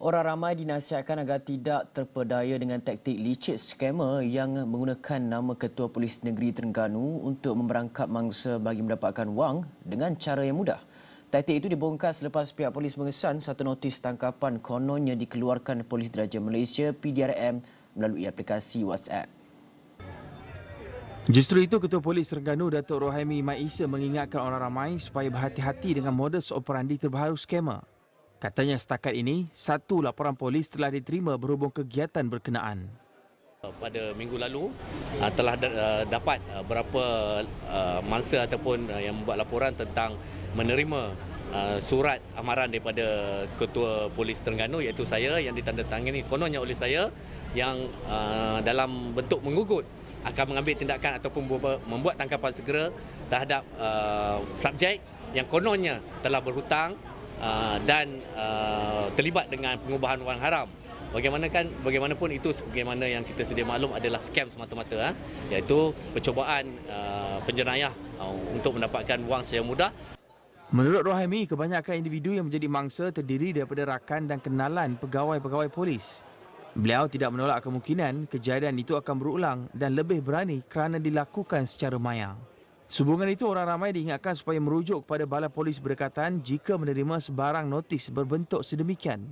Orang ramai dinasihatkan agar tidak terpedaya dengan taktik licik skamer yang menggunakan nama Ketua Polis Negeri Terengganu untuk memberangkap mangsa bagi mendapatkan wang dengan cara yang mudah. Taktik itu dibongkar selepas pihak polis mengesan satu notis tangkapan kononnya dikeluarkan Polis Diraja Malaysia PDRM melalui aplikasi WhatsApp. Justru itu Ketua Polis Terengganu Datuk Rohaimi Maisa mengingatkan orang ramai supaya berhati-hati dengan modus operandi terbaru skamer. Katanya setakat ini, satu laporan polis telah diterima berhubung kegiatan berkenaan. Pada minggu lalu uh, telah uh, dapat uh, berapa mangsa ataupun yang membuat laporan tentang menerima surat amaran daripada Ketua Polis Terengganu iaitu saya yang ditandatangani kononnya oleh saya yang dalam bentuk mengugut akan mengambil tindakan ataupun membuat tangkapan segera terhadap subjek yang kononnya telah berhutang Ah, dan uh, terlibat dengan pengubahan wang haram. Bagaimana kan bagaimanapun itu sebagaimana yang kita sedia maklum adalah scam semata-mata ha? iaitu percubaan uh, penjenayah uh, untuk mendapatkan wang secara mudah. Menurut Rohami, kebanyakan individu yang menjadi mangsa terdiri daripada rakan dan kenalan pegawai-pegawai polis. Beliau tidak menolak kemungkinan kejadian itu akan berulang dan lebih berani kerana dilakukan secara maya. Sehubungan itu, orang ramai diingatkan supaya merujuk kepada bala polis berdekatan jika menerima sebarang notis berbentuk sedemikian.